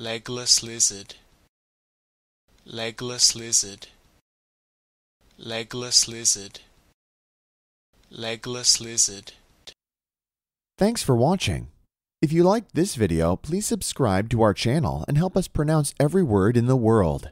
legless lizard legless lizard legless lizard legless lizard Thanks for watching. If you liked this video, please subscribe to our channel and help us pronounce every word in the world.